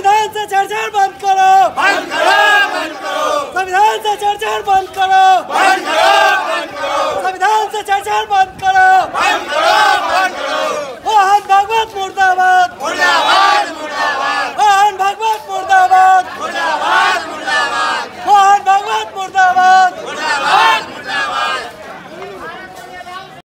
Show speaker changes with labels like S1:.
S1: संविधान से छेड़छाड़ बंद करो। बंद करो बंद करो। संविधान से छेड़छाड़ बंद करो। बंद करो बंद करो। संविधान से छेड़छाड़ बंद करो। बंद करो बंद करो। मोहन भागवत मुर्दाबाद। मुर्दाबाद मुर्दाबाद। मोहन भागवत मुर्दाबाद। मुर्दाबाद मुर्दाबाद। मोहन भागवत मुर्दाबाद।